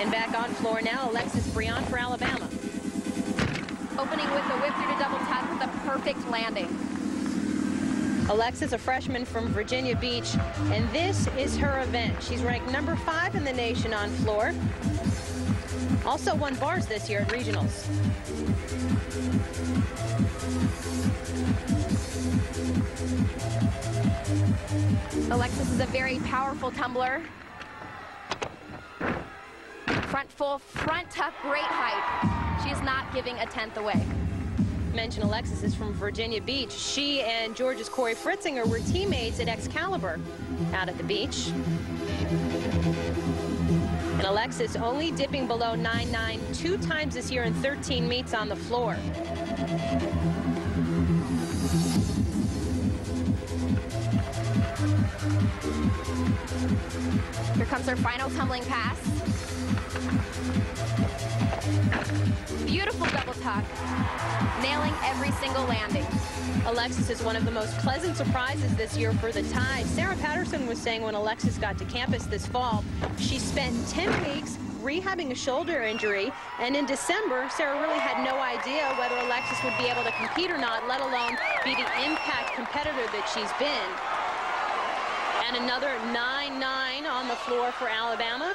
And back on floor now, Alexis Brion for Alabama. Opening with the whip through to double tap with a perfect landing. Alexis, a freshman from Virginia Beach, and this is her event. She's ranked number five in the nation on floor. Also won bars this year at regionals. Alexis is a very powerful tumbler. Front full, front tuck, great height. She's not giving a tenth away. Mention Alexis is from Virginia Beach. She and Georgia's Corey Fritzinger were teammates at Excalibur out at the beach. And Alexis only dipping below 9-9 two times this year in 13 meets on the floor. Here comes her final tumbling pass. Beautiful double tuck, nailing every single landing. Alexis is one of the most pleasant surprises this year for the Tide. Sarah Patterson was saying when Alexis got to campus this fall, she spent 10 weeks rehabbing a shoulder injury, and in December, Sarah really had no idea whether Alexis would be able to compete or not, let alone be the impact competitor that she's been. And another 9-9 on the floor for Alabama.